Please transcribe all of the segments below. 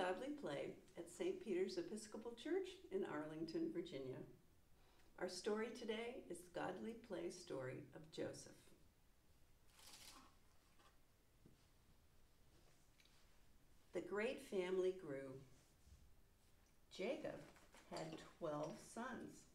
Godly Play at St. Peter's Episcopal Church in Arlington, Virginia. Our story today is the Godly Play story of Joseph. The great family grew. Jacob had 12 sons.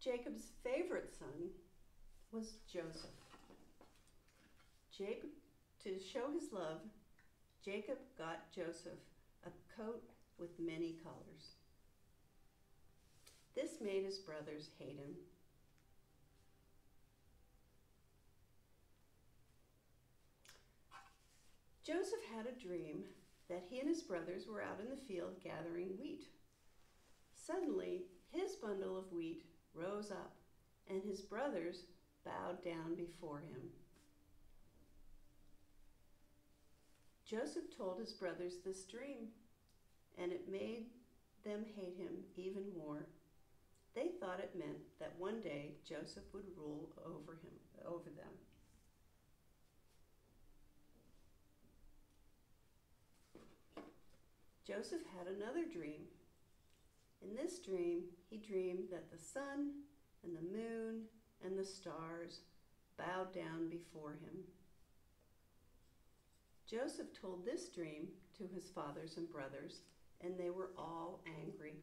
Jacob's favorite son was Joseph. Jacob, to show his love, Jacob got Joseph a coat with many colors. This made his brothers hate him. Joseph had a dream that he and his brothers were out in the field gathering wheat. Suddenly, his bundle of wheat rose up, and his brothers bowed down before him. Joseph told his brothers this dream, and it made them hate him even more. They thought it meant that one day Joseph would rule over him over them. Joseph had another dream. In this dream, he dreamed that the sun and the moon and the stars bowed down before him. Joseph told this dream to his fathers and brothers, and they were all angry.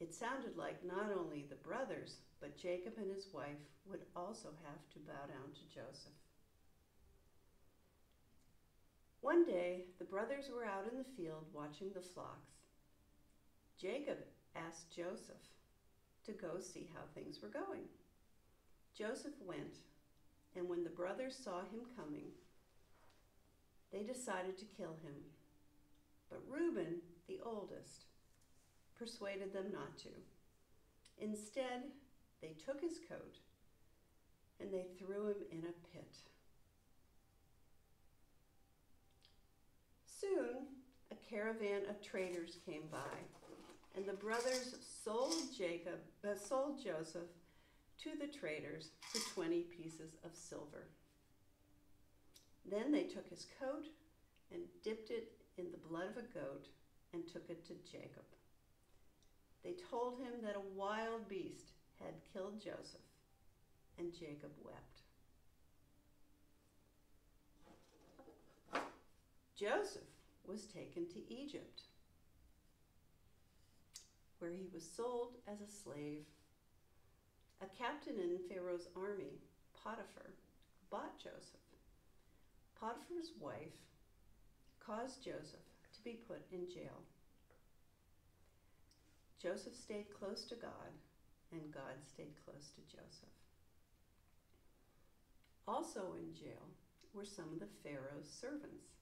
It sounded like not only the brothers, but Jacob and his wife would also have to bow down to Joseph. One day, the brothers were out in the field watching the flocks. Jacob asked Joseph to go see how things were going. Joseph went, and when the brothers saw him coming, they decided to kill him. But Reuben, the oldest, persuaded them not to. Instead, they took his coat and they threw him in a pit. Soon, a caravan of traders came by and the brothers sold Jacob, uh, sold Joseph to the traders for 20 pieces of silver. Then they took his coat and dipped it in the blood of a goat and took it to Jacob. They told him that a wild beast had killed Joseph, and Jacob wept. Joseph was taken to Egypt where he was sold as a slave. A captain in Pharaoh's army, Potiphar, bought Joseph. Potiphar's wife caused Joseph to be put in jail. Joseph stayed close to God, and God stayed close to Joseph. Also in jail were some of the Pharaoh's servants.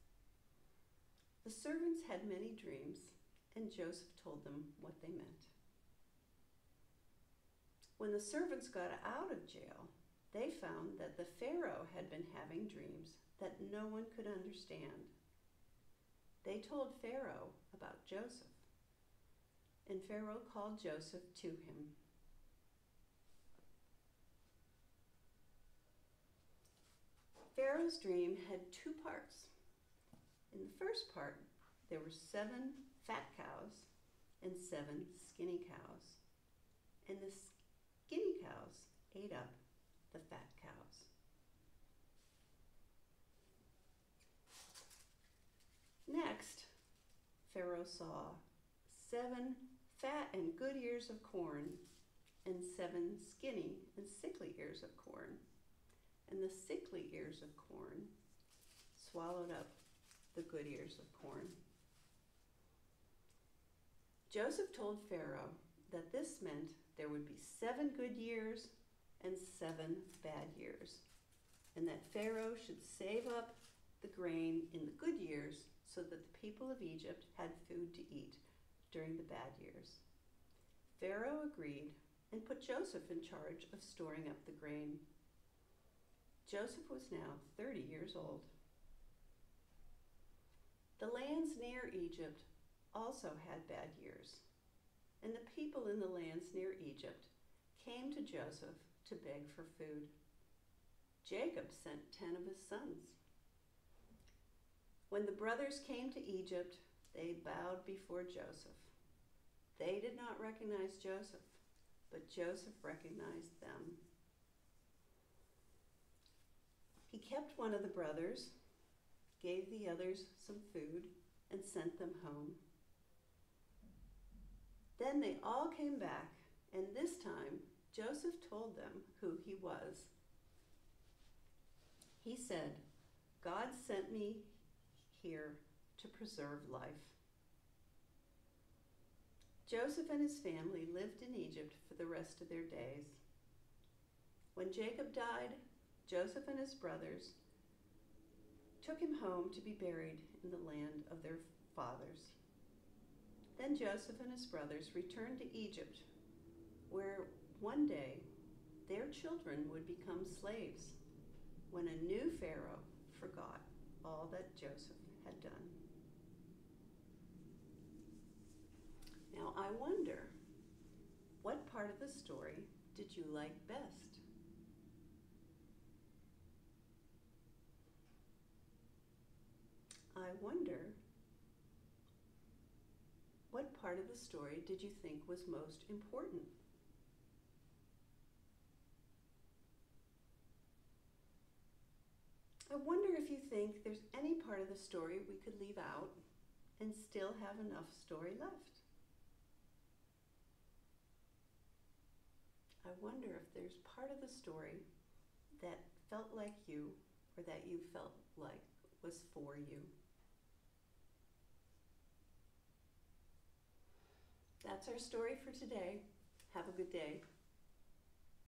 The servants had many dreams and Joseph told them what they meant. When the servants got out of jail, they found that the Pharaoh had been having dreams that no one could understand. They told Pharaoh about Joseph, and Pharaoh called Joseph to him. Pharaoh's dream had two parts. In the first part, there were seven fat cows and seven skinny cows. And the skinny cows ate up the fat cows. Next, Pharaoh saw seven fat and good ears of corn and seven skinny and sickly ears of corn. And the sickly ears of corn swallowed up the good ears of corn. Joseph told Pharaoh that this meant there would be seven good years and seven bad years, and that Pharaoh should save up the grain in the good years so that the people of Egypt had food to eat during the bad years. Pharaoh agreed and put Joseph in charge of storing up the grain. Joseph was now 30 years old. The lands near Egypt also had bad years, and the people in the lands near Egypt came to Joseph to beg for food. Jacob sent ten of his sons. When the brothers came to Egypt, they bowed before Joseph. They did not recognize Joseph, but Joseph recognized them. He kept one of the brothers, gave the others some food, and sent them home. Then they all came back, and this time Joseph told them who he was. He said, God sent me here to preserve life. Joseph and his family lived in Egypt for the rest of their days. When Jacob died, Joseph and his brothers took him home to be buried in the land of their fathers. Then Joseph and his brothers returned to Egypt, where one day their children would become slaves when a new Pharaoh forgot all that Joseph had done. Now I wonder, what part of the story did you like best? I wonder, what part of the story did you think was most important? I wonder if you think there's any part of the story we could leave out and still have enough story left. I wonder if there's part of the story that felt like you or that you felt like was for you. That's our story for today. Have a good day.